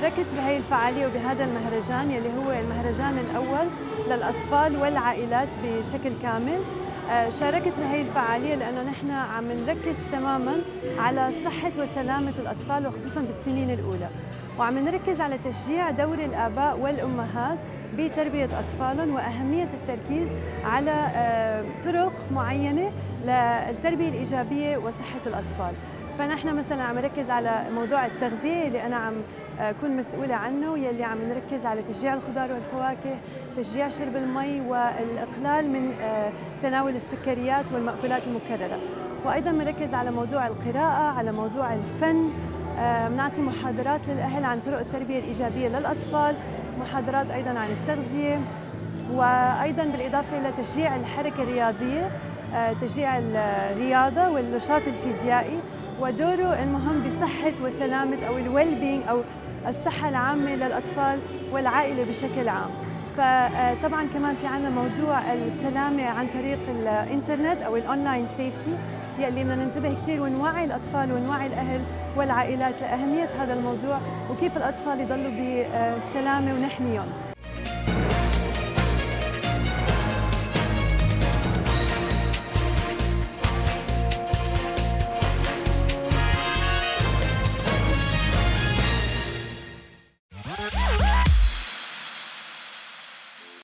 شاركت بهي الفعالية وبهذا المهرجان يلي هو المهرجان الأول للأطفال والعائلات بشكل كامل. آه، شاركت بهي الفعالية لأنه نحن عم نركز تماما على صحة وسلامة الأطفال وخصوصا بالسنين الأولى. وعم نركز على تشجيع دور الآباء والأمهات بتربية أطفالهم وأهمية التركيز على آه، طرق معينة للتربية الإيجابية وصحة الأطفال. فنحن مثلا عم نركز على موضوع التغذية اللي أنا عم أكون مسؤولة عنه يلي عم نركز على تشجيع الخضار والفواكه تشجيع شرب المي والإقلال من آه، تناول السكريات والمأكولات المكررة. وأيضا بنركز على موضوع القراءة على موضوع الفن بنعطي محاضرات للأهل عن طرق التربية الإيجابية للأطفال محاضرات أيضا عن التغذية وأيضا بالإضافة إلى تشجيع الحركة الرياضية آه، تشجيع الرياضة والنشاط الفيزيائي. ودوره المهم بصحة وسلامة أو الـ well أو الصحة العامة للأطفال والعائلة بشكل عام. فطبعا كمان في عنا موضوع السلامة عن طريق الإنترنت أو ال online safety يلي بدنا ننتبه كثير ونوعي الأطفال ونوعي الأهل والعائلات لأهمية هذا الموضوع وكيف الأطفال يضلوا بسلامة ونحميهم.